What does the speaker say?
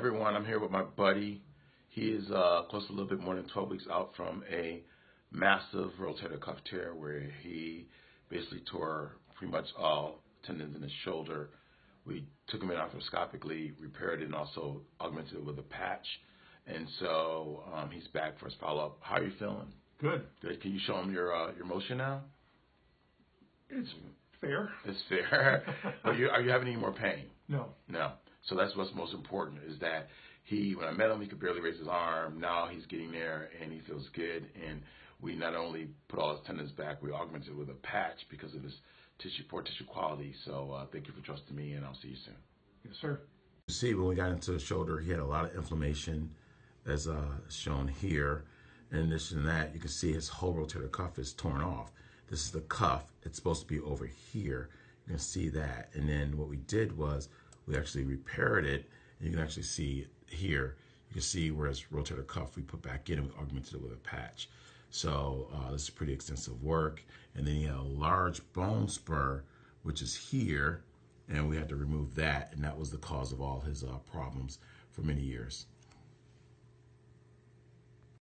everyone. I'm here with my buddy. He is uh, close to a little bit more than 12 weeks out from a massive rotator cuff tear where he basically tore pretty much all tendons in his shoulder. We took him in arthroscopically, repaired it, and also augmented it with a patch. And so um, he's back for his follow-up. How are you feeling? Good. Good. Can you show him your uh, your motion now? It's fair. It's fair. are, you, are you having any more pain? No. No. So that's what's most important is that he, when I met him, he could barely raise his arm. Now he's getting there and he feels good. And we not only put all his tendons back, we augmented with a patch because of his tissue, poor tissue quality. So uh, thank you for trusting me, and I'll see you soon. Yes, sir. You see, when we got into the shoulder, he had a lot of inflammation, as uh, shown here. In addition to that, you can see his whole rotator cuff is torn off. This is the cuff. It's supposed to be over here. You can see that. And then what we did was we actually repaired it. And you can actually see here, you can see where his rotator cuff we put back in and we augmented it with a patch. So uh, this is pretty extensive work. And then he had a large bone spur, which is here, and we had to remove that, and that was the cause of all his uh, problems for many years.